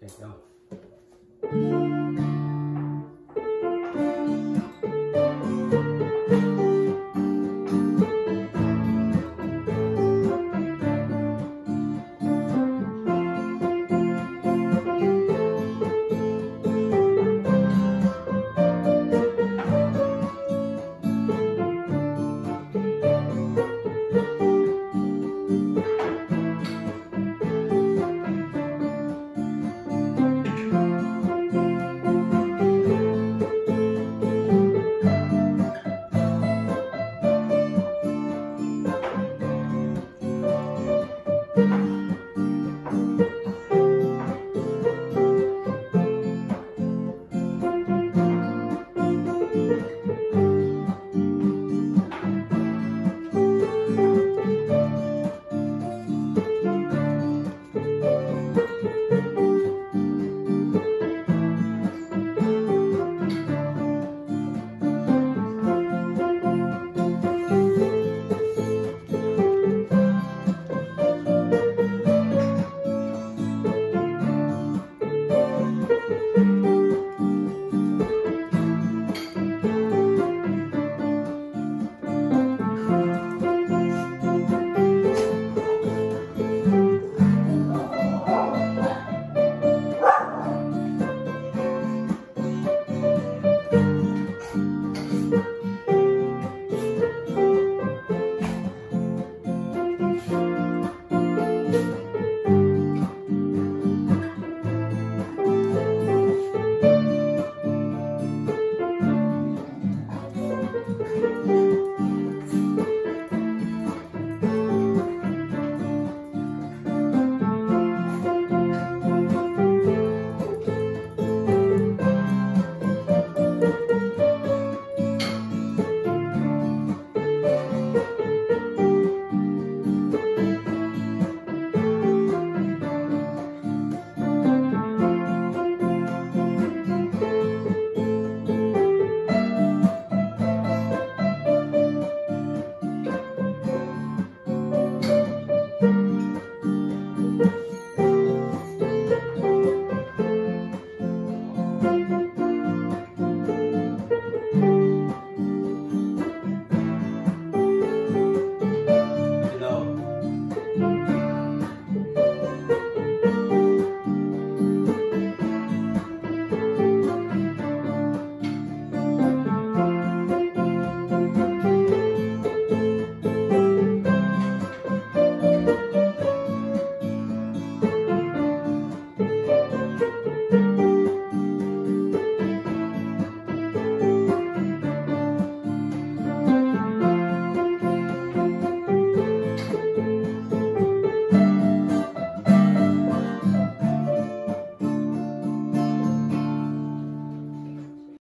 됐죠?